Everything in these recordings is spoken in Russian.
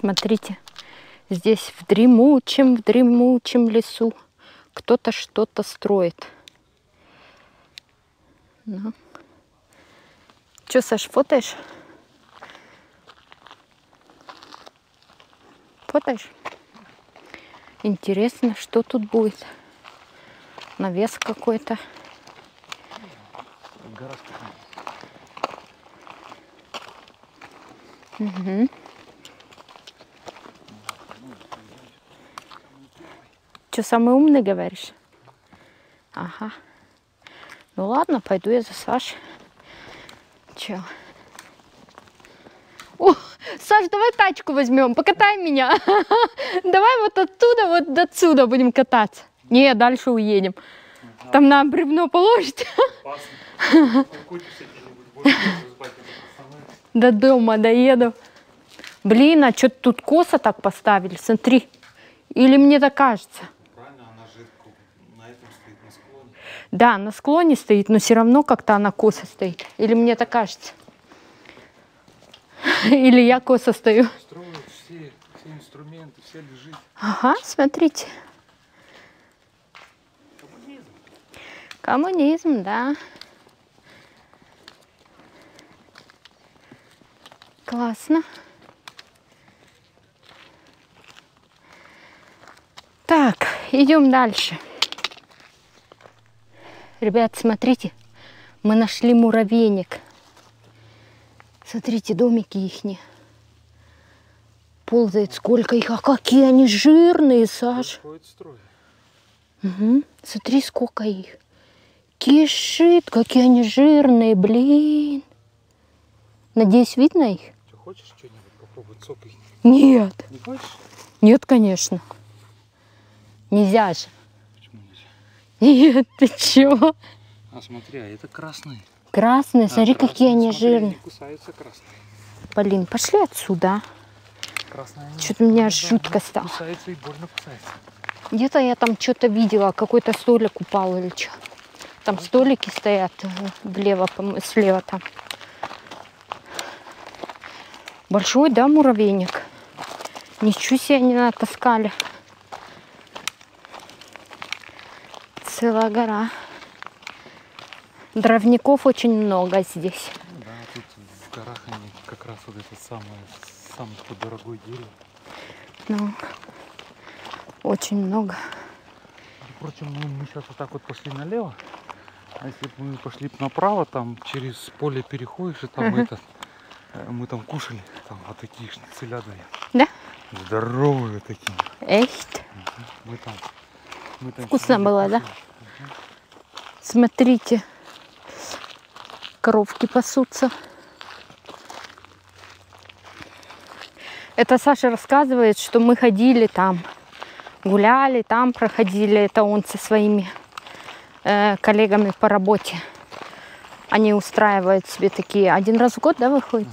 Смотрите, здесь в дремучем, в дремучем лесу кто-то что-то строит. Ну. Че, Саш, фотоешь? Фотоешь? Интересно, что тут будет. Навес какой-то. Угу. Что, самый умный говоришь? Ага. Ну ладно, пойду я за Сашей. Че? О, Саш, давай тачку возьмем, покатай меня. Давай вот оттуда, вот до отсюда будем кататься. Не, дальше уедем. Там нам бревно положить. До дома доеду. Блин, а что тут косо так поставили? Смотри. Или мне так кажется? Правильно, она же на этом стоит, на склоне. Да, на склоне стоит, но все равно как-то она косо стоит. Или мне так кажется? Или я косо стою? Строят все, все инструменты, все лежит. Ага, смотрите. Коммунизм, да. Классно. Так, идем дальше. Ребят, смотрите, мы нашли муравейник. Смотрите, домики ихние. Ползает сколько их, а какие они жирные, Саш. Угу. Смотри, сколько их. Кишит, какие они жирные, блин. Надеюсь, видно их? Что, хочешь что-нибудь попробовать? Сок их Нет. не хочешь? Нет, конечно. Нельзя же. Нет, ты чего? А смотри, а это красный. Красные, смотри, красные, какие они смотри, жирные. Не кусаются красные. Блин, пошли отсюда. Красные они Что-то меня да, жутко они стало. Кусаются и больно кусаются. Где-то я там что-то видела, какой-то столик упал или что. Там столики стоят э, влево, слева там. Большой, да, муравейник? Ничего себе они натаскали. Целая гора. Дровников очень много здесь. Да, тут в горах они как раз вот это самое, самое такое дорогое дерево. Ну, очень много. Впрочем, мы, мы сейчас вот так вот пошли налево. А если бы мы пошли направо, там через поле переходишь, и там Ага. этот, э, мы там кушали, там вот такие шницеля дают. Да? Здоровые такие. Echt? Мы там, мы там Вкусно было, да? Смотрите, коровки пасутся. Это Саша рассказывает, что мы ходили там, гуляли, там проходили. Это он со своими э, коллегами по работе. Они устраивают себе такие, один раз в год, да, выходит?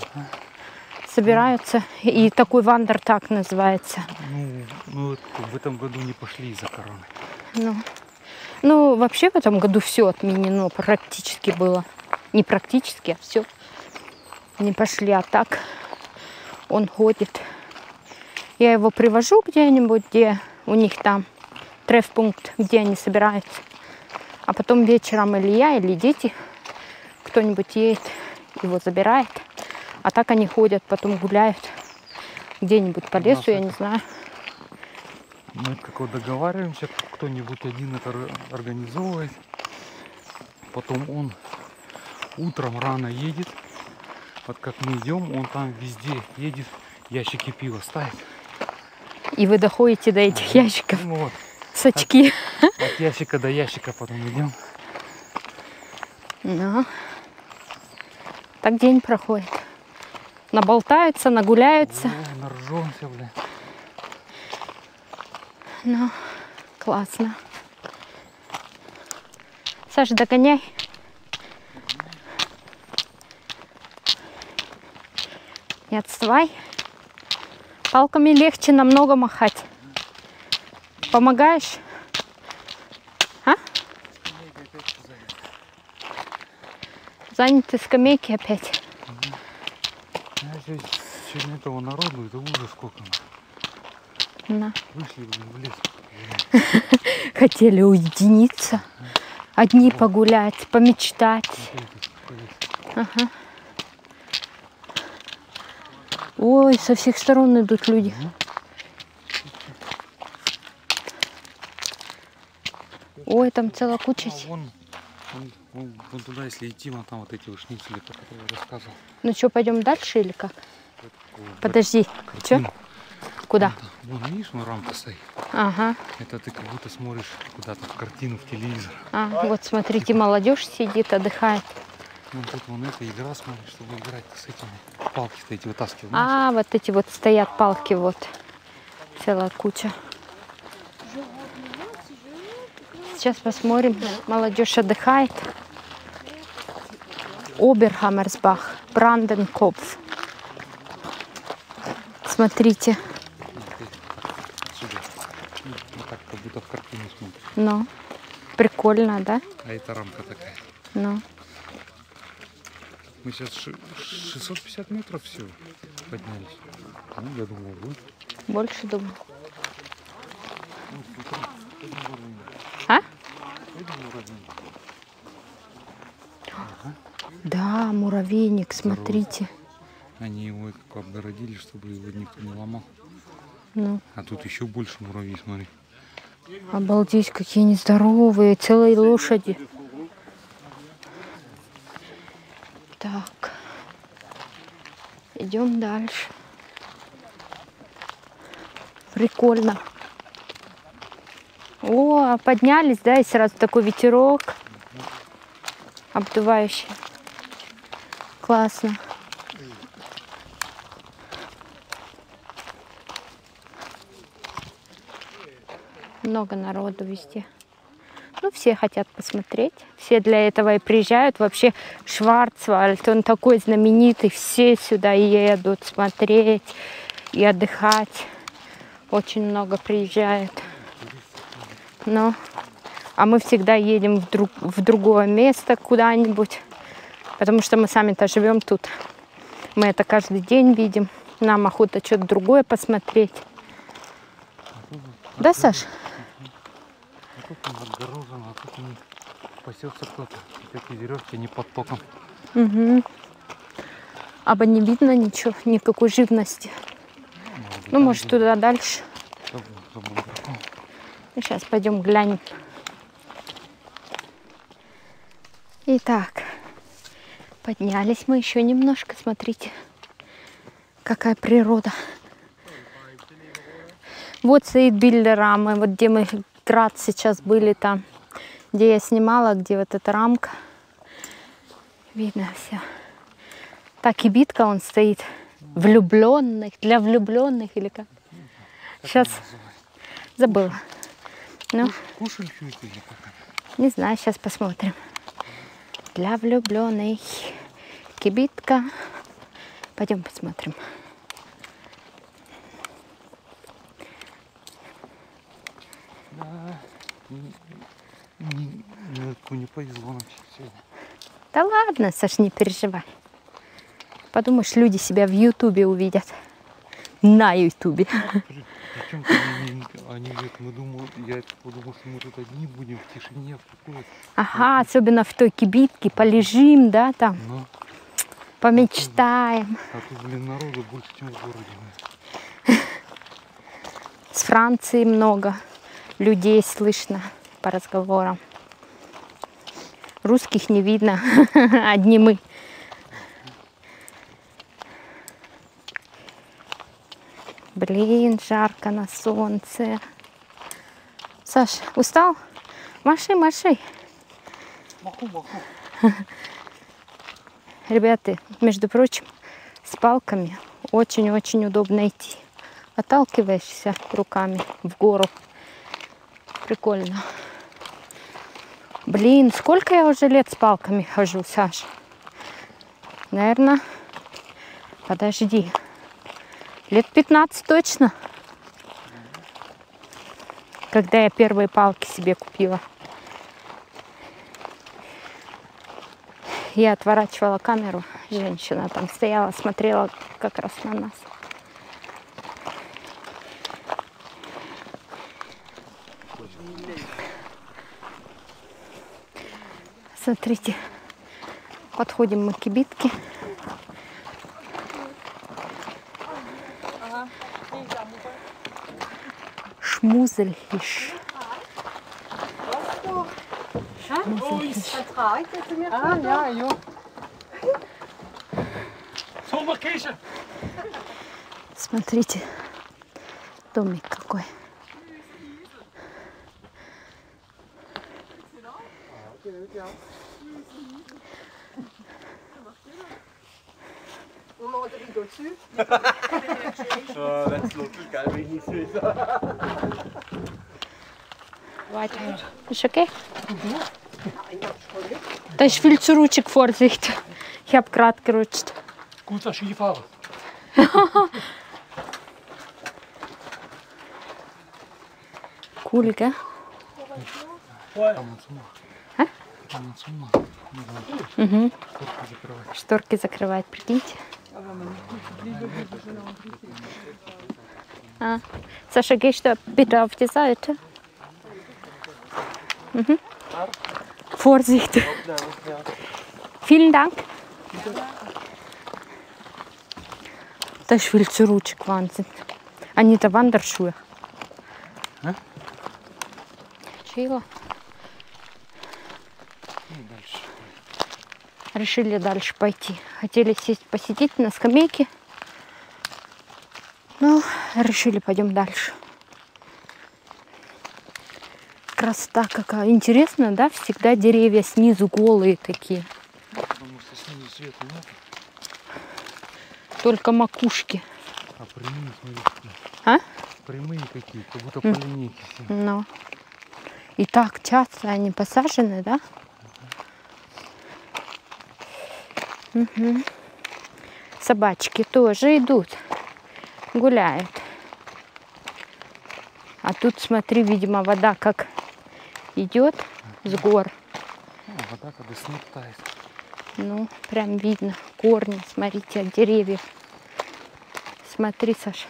Собираются. И такой вандер так называется. Ну, мы вот в этом году не пошли из-за короны. Ну, ну, вообще в этом году все отменено практически было. Не практически, а все. Не пошли, а так он ходит. Я его привожу где-нибудь, где у них там треф-пункт, где они собираются. А потом вечером или я, или дети, кто-нибудь едет, его забирает. А так они ходят, потом гуляют где-нибудь по лесу, я не знаю. Мы как вот договариваемся, кто-нибудь один это ор- организовывает. Потом он утром рано едет. Вот как мы идем, он там везде едет, ящики пива ставит. И вы доходите до этих ящиков Ну вот, с очки. от ящика до ящика потом идем. Ну, так день проходит. Наболтаются, нагуляются. О, наржемся, бля. Ну, классно. Саша, догоняй. Не отставай. Палками легче намного махать. Помогаешь? А? Заняты скамейки опять. А здесь Сегодня этого народу, это ужас сколько. На. Вышли, блин, в лес. Хотели уединиться. Одни погулять, помечтать. Ага. Ой, со всех сторон идут люди. Ой, там целая куча. А, вон, вон, вон, вон туда, если идти, вон там вот эти вот шницели, про которые я рассказывал. Ну что, пойдем дальше или как? Подожди. Что? Куда? Вон, видишь, вон рамка стоит. Ага. Это ты как будто смотришь куда-то в картину, в телевизор. А, вот смотрите, молодежь сидит, отдыхает. Вон тут вон эта игра, смотри, чтобы играть с этими палки-то эти вытаскивать. А, вот эти вот стоят палки, вот. Целая куча. Сейчас посмотрим. Молодежь отдыхает. Оберхаммерсбах, Бранденкопф. Смотрите. Отсюда. Ну, Вот так, как будто в картину смотришь. Ну, прикольно, да? А это рамка такая. Ну, Мы сейчас 650 метров всего поднялись. Ну, я думал, будет. больше думаю. Ну. А? Да, муравейник, смотрите. Они его как обгородили, чтобы его никто не ломал. Ну, А тут еще больше муравей, смотри. Обалдеть, какие они здоровые, целые лошади. Так, идем дальше. Прикольно. О, поднялись, да, и сразу такой ветерок обдувающий. Классно. Много народу везде. Ну, все хотят посмотреть. Все для этого и приезжают. Вообще Шварцвальд, он такой знаменитый. Все сюда едут смотреть и отдыхать. Очень много приезжают. Ну, а мы всегда едем в, друг, в другое место куда-нибудь. Потому что мы сами-то живем тут. Мы это каждый день видим. Нам охота что-то другое посмотреть. Да, Саш? Тут он отгорожен, а тут не пасется кто-то. Такие веревки, не под током. Угу. Аба не видно ничего, никакой живности. Ну, там может, туда дальше. Сейчас пойдем глянем. Итак, поднялись мы еще немножко. Смотрите, какая природа. Вот стоит Биллерамы, вот где мы град сейчас были там, где я снимала, где вот эта рамка. Видно все. Так и битка он стоит. Влюбленных, для влюбленных или как? Сейчас забыла. Ну, чуть или как? не знаю, сейчас посмотрим. Для влюбленных кибитка. Пойдем посмотрим. Да. Не, не, повезло нам сегодня. Да ладно, Саш, не переживай. Подумаешь, люди себя в Ютубе увидят. На Ютубе. Причем они, они говорят, мы думали, я подумал, что мы тут одни будем в тишине, в покое. Ага, особенно в той кибитке. Полежим, да, там, Но, помечтаем. а тут, блин, народу больше, чем в городе. С Франции много людей слышно по разговорам. Русских не видно, одни мы. Блин, жарко на солнце. Саш, устал? Маши, маши. Маху, маху. Ребята, между прочим, с палками очень-очень удобно идти. Отталкиваешься руками в гору. Прикольно. Блин, сколько я уже лет с палками хожу, Саш? Наверное, подожди, лет 15 точно. Когда я первые палки себе купила. Я отворачивала камеру. Женщина там стояла, смотрела как раз на нас. Смотрите, подходим мы к кибитке. Ja, jo. Sommerkischen. Смотрите, домик какой. genug, ja. Und man hat ein bisschen zu. So, wenn es local geil nicht süß. Weiter. Ist okay? Mhm. Da ist viel zu rutschig, Vorsicht. Ich habe gerade gerutscht. Guter Skifahrer. cool, gell? Voll. Угу. Закрывать. Шторки закрывает, прикиньте. Ah. Sascha, gehst du bitte auf die Seite? Mhm. Vorsicht. Vielen Dank. Das ist viel zu rutschig, Wahnsinn. Они-то Wanderschuhe. А? И дальше. решили дальше пойти. Хотели сесть посидеть на скамейке. Но решили, пойдем дальше. Красота какая. Интересно, да? Всегда деревья снизу голые такие. Потому что снизу света нет. Только макушки. А прямые, смотри. А? Прямые какие, как будто по линейке. Ну. И так часто они посажены, да? Мгм. Собачки тоже идут, гуляют. А тут, смотри, видимо, вода как идет с гор. Ну, вода, когда снег тает. Ну, прям видно корни, смотрите, от деревьев. Смотри, Саша.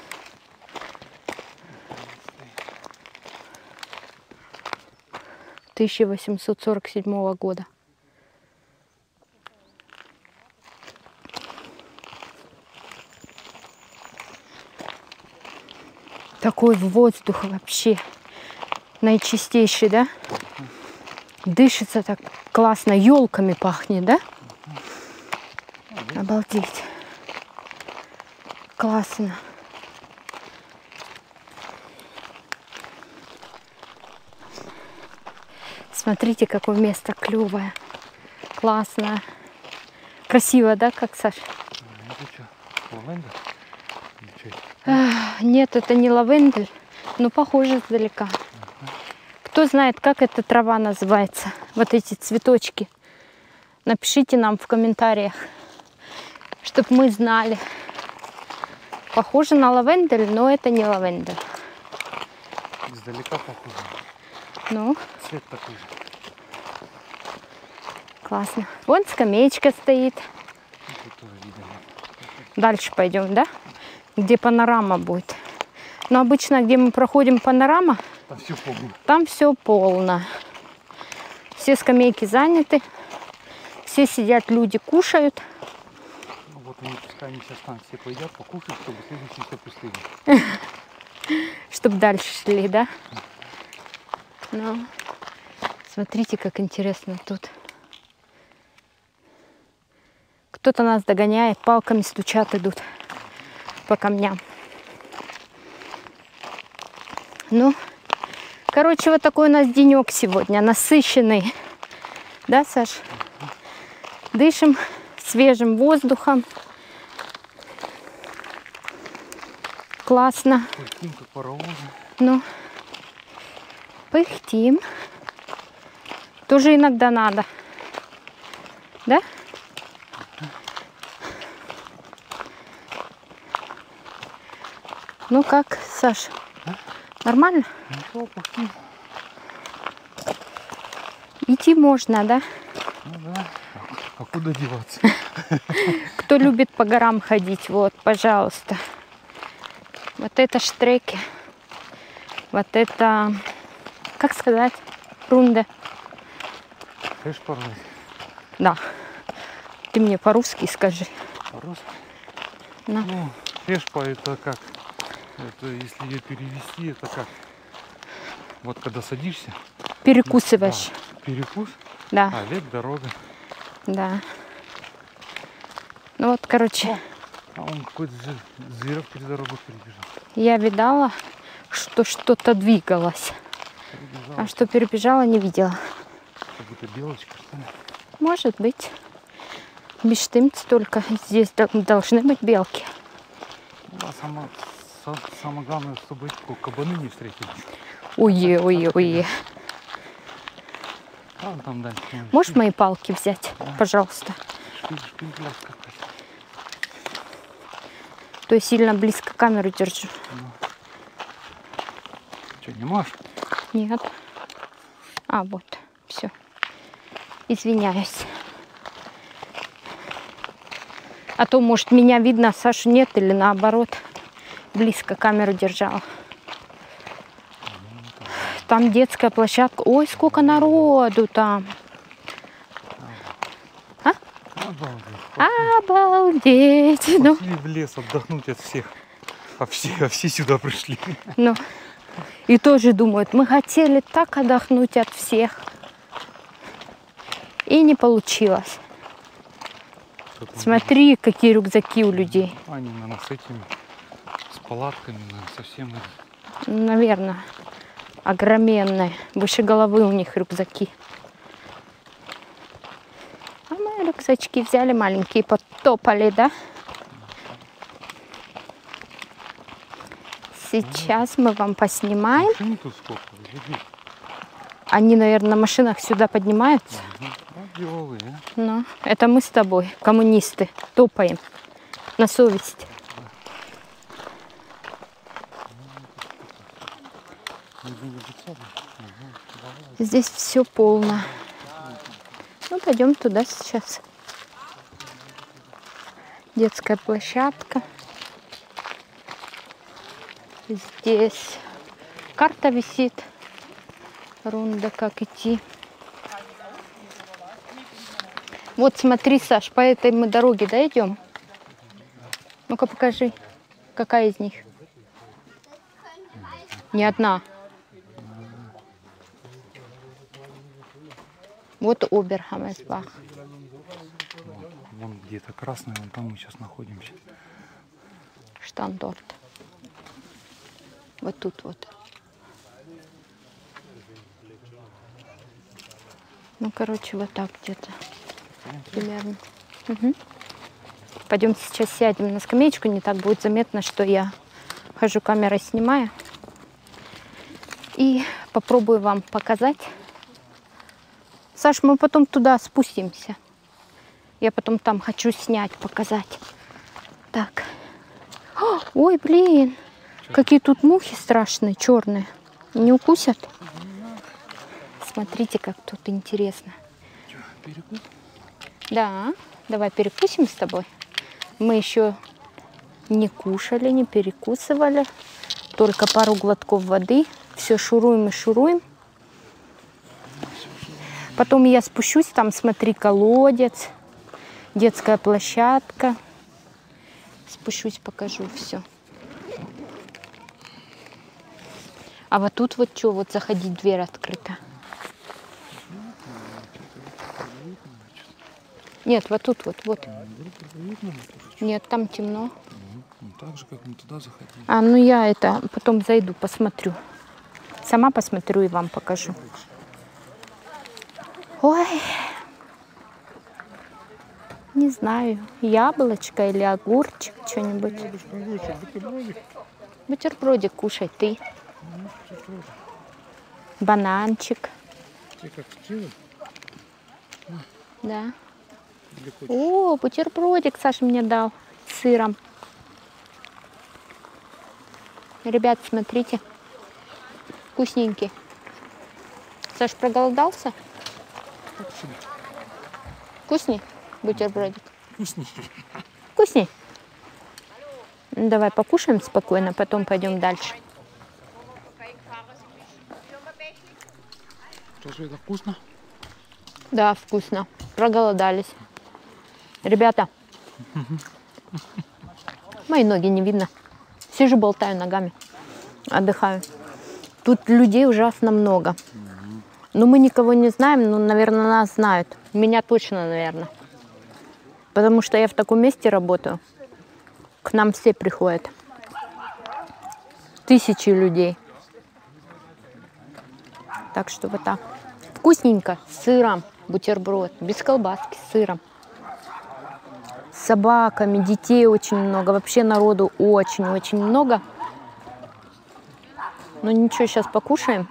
Тысяча восемьсот сорок седьмого года. Такой воздух вообще наичистейший, да? Дышится так классно, елками пахнет, да? Обалдеть. Классно. Смотрите, какое место клевое. Классное. Красиво, да, как Саш? А это что? Или что это? Ах, Нет, это не лавендель, но похоже издалека. Кто знает, как эта трава называется? Вот эти цветочки. Напишите нам в комментариях, чтобы мы знали. Похоже на лавендель, но это не лавендель. Издалека похоже. Ну, Цвет такой же. классно. Вон скамеечка стоит. Дальше пойдем, да? Где панорама будет. Но обычно, где мы проходим панорама, Там все полно. там все полно. Все скамейки заняты. Все сидят, люди кушают. Ну, вот они пускай они сейчас там все поедят, покушают, чтобы следующие все пустыни. чтобы дальше шли, да? Ну, смотрите, как интересно тут. Кто-то нас догоняет, палками стучат, идут по камням. Ну, короче, вот такой у нас денек сегодня, насыщенный. Да, Саш? Дышим свежим воздухом. Классно. Пустим, как паровозы. Ну, пыхтим. Тоже иногда надо. Да? Ну как, Саш? Нормально? Ну что, пустим. Идти можно, да? Ну да. А куда деваться? Кто любит по горам ходить, вот, пожалуйста. Вот это штреки. Вот это, как сказать, рунда. Слышь, порвать Да. Ты мне по-русски скажи. по-русски? На. Ну, фешпа это как? Это если ее перевести, это как? Вот когда садишься, Перекусываешь. да, перекус, Да, а лег дорога. да. Ну вот, короче, А он какой-то зв- зверок через дорогу перебежал. я видала, что что-то двигалось. Перебежал, А что перебежала, не видела. как будто белочка, что ли. Может быть. Бештымц только. Здесь дол- должны быть белки. Ну, а сама, са- самое главное, чтобы кабаны не встретились. Ой, ой, ой. А там дальше. Можешь мои палки взять, пожалуйста? шпиль- шпиндель скакать. То я сильно близко камеру держу. Что, не можешь? Нет. А, вот. Все. Извиняюсь. А то, может, меня видно, а Сашу нет, или наоборот, близко камеру держала. Там детская площадка. Ой, сколько народу там. Обалдеть. Обалдеть. Ну, Пошли в лес отдохнуть от всех. А все, а все сюда пришли. ну. И тоже думают, мы хотели так отдохнуть от всех. И не получилось. Смотри, какие рюкзаки у людей. Они, наверное, с этими, палатками, наверное, совсем. Наверное, огроменные. Выше головы у них рюкзаки. А мы рюкзачки взяли маленькие, потопали, да? Сейчас мы вам поснимаем. Машин тут сколько. Они, наверное, на машинах сюда поднимаются. Деловые, а? Ну, это мы с тобой, коммунисты, топаем на совесть. Не будем обещать. Ага, давай. Здесь все полно. Ну, пойдем туда сейчас. Детская площадка. Здесь карта висит. Рунда, как идти. Вот смотри, Саш, по этой мы дороге, да, идем? Ну-ка покажи, какая из них? Не одна. Вот Оберхаммесбах. Вон где-то красный, вон там мы сейчас находимся. Штандорт. Вот тут вот. Ну, короче, вот так где-то. Примерно. Мгм. Пойдемте сейчас сядем на скамеечку, не так будет заметно, что я хожу камерой снимаю. И попробую вам показать. Саш, мы потом туда спустимся. Я потом там хочу снять, показать. Так. О, Ой, блин, какие тут мухи страшные, черные. Не укусят? Смотрите, как тут интересно. Да, давай перекусим с тобой. Мы еще не кушали, не перекусывали. Только пару глотков воды. Все шуруем и шуруем. Потом я спущусь, там смотри, колодец, детская площадка. Спущусь, покажу все. А вот тут вот что, вот заходить, дверь открыта. Нет, вот тут вот, вот. Нет, там темно. Ну, так же, как мы туда заходили. А, ну я это потом зайду, посмотрю. Сама посмотрю и вам покажу. Ой, не знаю, яблочко или огурчик, что-нибудь. Бутербродик кушай ты. Бананчик, да. О, бутербродик Саша мне дал с сыром. Ребят, смотрите. Вкусненький. Саш, проголодался? Вкусней бутербродик? Вкусней. Вкусней? Ну, давай покушаем спокойно, потом пойдем дальше. Что это вкусно? Да, вкусно. Проголодались. Ребята, мои ноги не видно. Сижу, болтаю ногами, отдыхаю. Тут людей ужасно много. Но мы никого не знаем, но, наверное, нас знают. Меня точно, наверное. Потому что я в таком месте работаю. К нам все приходят. Тысячи людей. Так что вот так. Вкусненько, с сыром, бутерброд, без колбаски, с сыром. С собаками, детей очень много, вообще народу очень-очень много. Ну ничего, сейчас покушаем.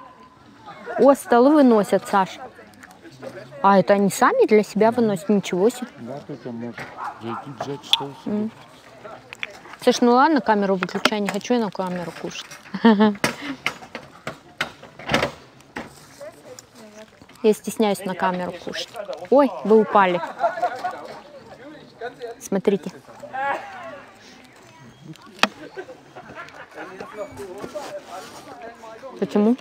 О, столы выносят, Саш. А это они сами для себя выносят, ничего себе. Да, зайти, взять стол себе. Саш, ну ладно, камеру выключай, не хочу я на камеру кушать. Я стесняюсь на камеру кушать. Ой, вы упали. Смотрите. Почему?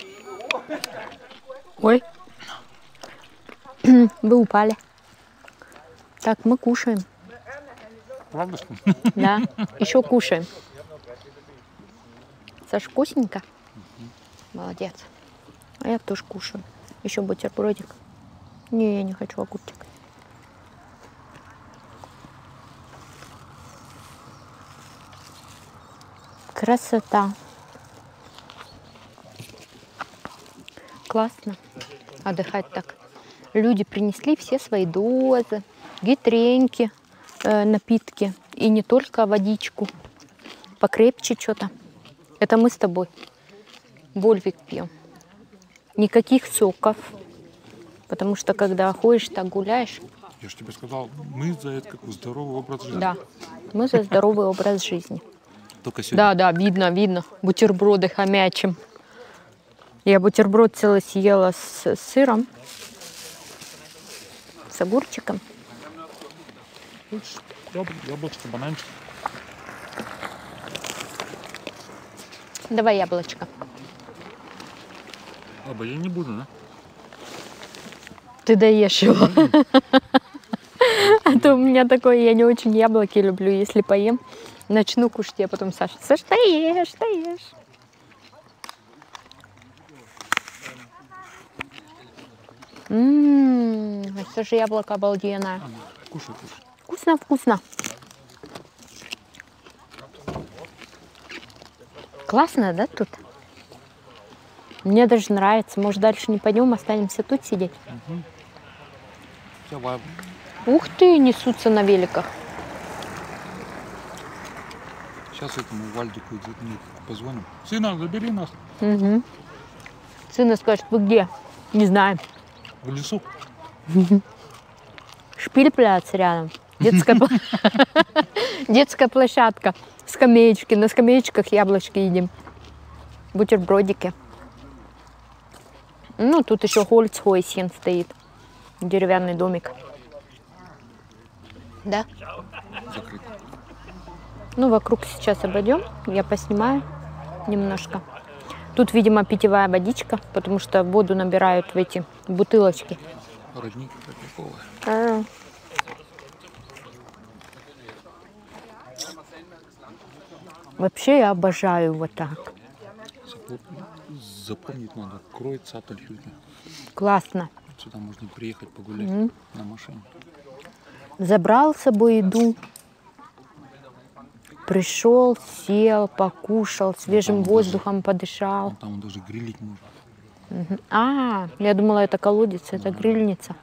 Ой. Вы упали. Так, мы кушаем. Что? Да, еще кушаем. Саш, вкусненько? Молодец. А я тоже кушаю. Еще бутербродик. Не, я не хочу огурчик. Красота. Классно отдыхать так. Люди принесли все свои дозы, гитреньки, э, напитки. И не только водичку. Покрепче что-то. Это мы с тобой. Вольвик пьем. Никаких соков. Потому что когда ходишь, так гуляешь, Я же тебе сказал, мы за это как здоровый образ жизни. да, мы за здоровый образ жизни. Только сегодня. Да, да, видно, видно. Бутерброды хомячим. Я бутерброд целый съела с сыром, с огурчиком. Хочешь яблочко, бананчик? Давай яблочко. Аба, я не буду, да? Ты доешь его. А то у меня такое, я не очень яблоки люблю. Если поем, начну кушать, я потом Саша, Саш, ты ешь, ты ешь. Ммм, это же яблоко обалденное. А, кушай, кушай. Вкусно, вкусно. Классно, да, тут? Мне даже нравится. Может, дальше не пойдем, останемся тут сидеть? Давай. Ух ты, несутся на великах. Сейчас этому Вальдику позвоним. Сына, забери нас Угу. Сына скажет, вы где? Не знаем. В лесу. Шпильпляц рядом. Детская, площадка. Скамеечки. На скамеечках яблочки едим. Бутербродики. Ну, тут еще Хольцхойсен стоит. Деревянный домик. Да? Закрыт. Ну, вокруг сейчас обойдем. Я поснимаю немножко. Тут, видимо, питьевая водичка, потому что воду набирают в эти бутылочки. Родник такого. А. Вообще я обожаю вот так. Запомнить надо. Кроется от Альхюта. Классно. Сюда можно приехать погулять Мгм. на машине. Забрал с собой еду. Пришел, сел, покушал, свежим там даже- воздухом подышал. Вон Там даже грилить. Мгм. А, я думала, это колодец, это грильница.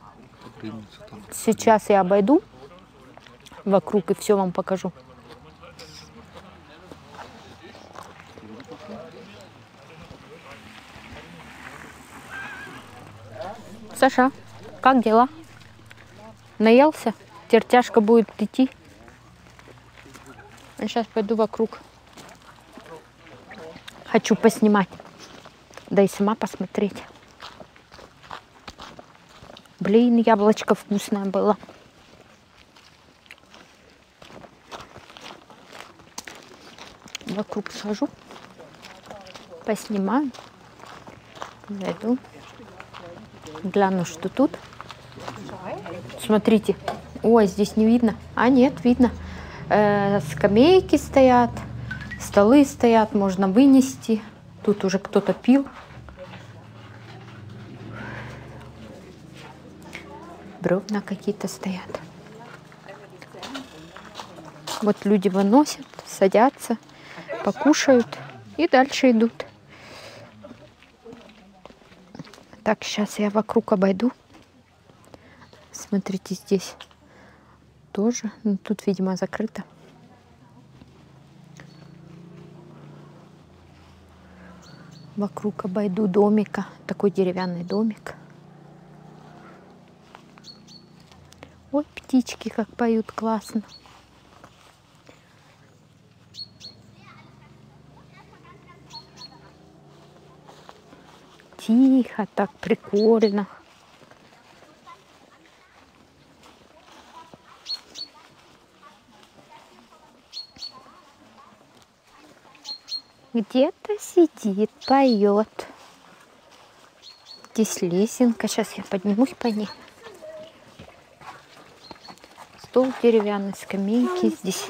Так грильница там. Сейчас я обойду вокруг и все вам покажу. Саша, как дела? Наелся? Теперь тяжко будет идти. Сейчас пойду вокруг. Хочу поснимать. Да и сама посмотреть. Блин, яблочко вкусное было. Вокруг схожу, Поснимаю. Зайду. Гляну, что тут. Смотрите. Ой, здесь не видно. А, нет, видно. Скамейки стоят, столы стоят, можно вынести. Тут уже кто-то пил. Бревна какие-то стоят. Вот люди выносят, садятся, покушают и дальше идут. Так, сейчас я вокруг обойду. Смотрите, здесь тоже. Ну, тут, видимо, закрыто. Вокруг обойду домика. Такой деревянный домик. Ой, птички как поют классно. Тихо, так прикольно. Где-то сидит, поет. Здесь лесенка. Сейчас я поднимусь по ней. Стол деревянный, скамейки здесь.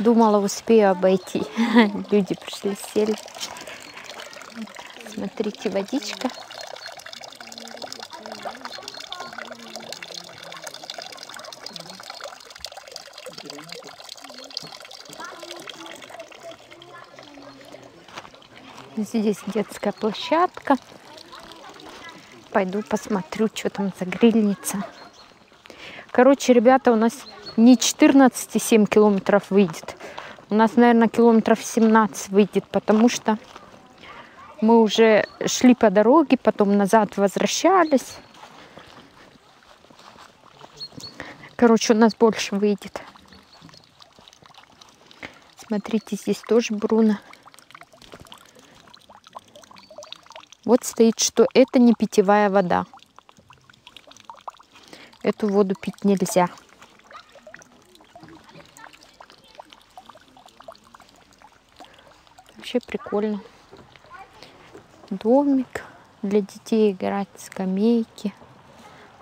Думала, успею обойти. Люди пришли, сели. Смотрите, водичка. Здесь детская площадка. Пойду посмотрю, что там за грильница. Короче, ребята, у нас не 14,7 километров выйдет. У нас, наверное, километров 17 выйдет, потому что мы уже шли по дороге, потом назад возвращались. Короче, у нас больше выйдет. Смотрите, здесь тоже Бруно. Вот стоит, что это не питьевая вода. Эту воду пить нельзя. Вообще прикольно. Домик для детей играть, скамейки.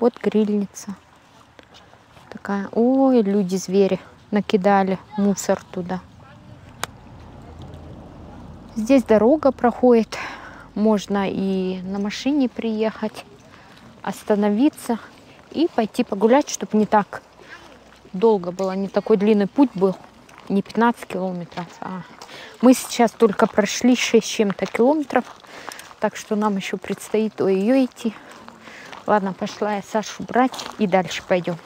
Вот грильница. Такая. Ой, люди-звери накидали мусор туда. Здесь дорога проходит. Можно и на машине приехать, остановиться и пойти погулять, чтобы не так долго было, не такой длинный путь был, не 15 километров. А мы сейчас только прошли 6 чем-то километров, так что нам еще предстоит до ее идти. Ладно, пошла я Сашу брать и дальше пойдем.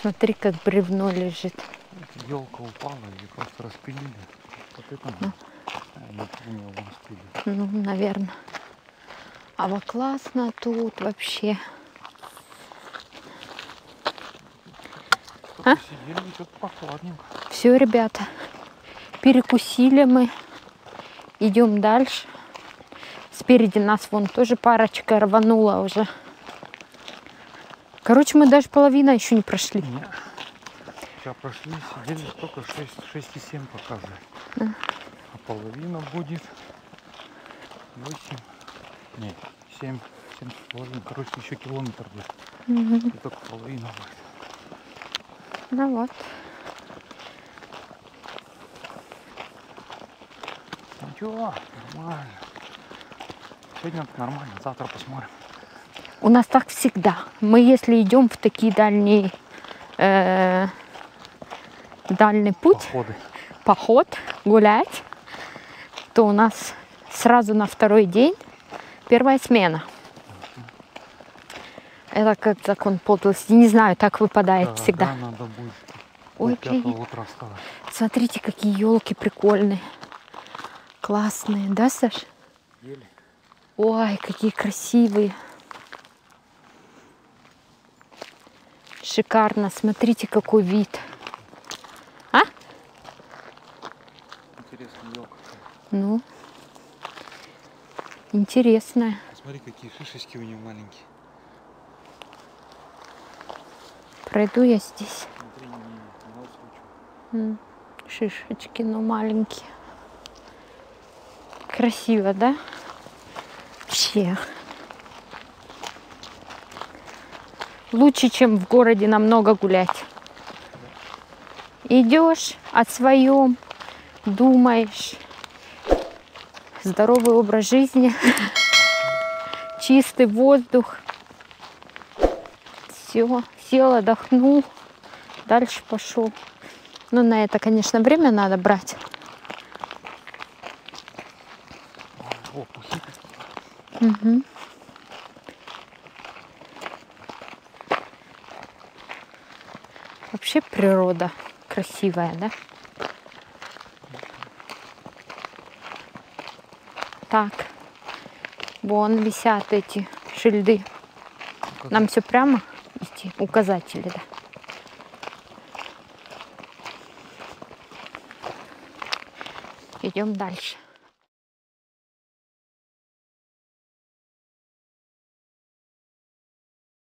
Смотри, как бревно лежит. Елка упала и просто распилили. Вот это ну. Не помню, Ну, наверное. А вот классно тут вообще. А? Все, ребята, перекусили мы. Идем дальше. Спереди нас вон тоже парочка рванула уже. Короче, мы даже половина еще не прошли. Нет. Сейчас прошли, сидели только 6, 6,7 показывает. Да. А половина будет 8, нет, 7, 7 с половиной. Короче, еще километр будет. Угу. И только половина будет. Ну вот. Ничего, нормально. Сегодня нормально, завтра посмотрим. У нас так всегда. Мы если идем в такие дальние э, дальний путь, Походы. поход, гулять, то у нас сразу на второй день первая смена. Это как закон подлости. Не знаю, так выпадает Да, всегда. да, надо будет Ой, утра вставать. Смотрите, какие елки прикольные. Классные, да, Саш? Ели. Ой, какие красивые. Шикарно. Смотрите, какой вид. А? Интересная елка. Ну, интересная. Смотри, какие шишечки у нее маленькие. Пройду я здесь. Смотри, не, не, не. Шишечки, но маленькие. Красиво, да? Вообще. Лучше, чем в городе намного гулять. Идешь о своем, думаешь. Здоровый образ жизни, чистый воздух. Все, сел, отдохнул, дальше пошел. Ну, на это, конечно, время надо брать. Мгм. Вообще природа красивая, да? Так, вон висят эти шильды. Нам все прямо идти, указатели, да. Идем дальше.